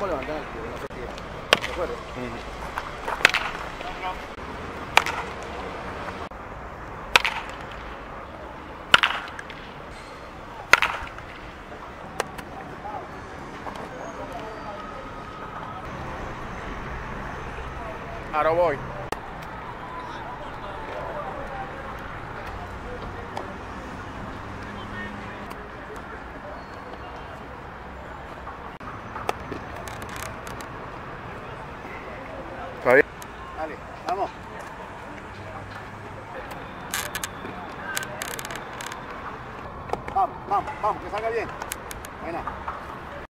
cómo levantar el pie, no se tira. ¿De acuerdo? Ahora voy. Dale, vamos. Vamos, vamos, vamos, que salga bien. Buena.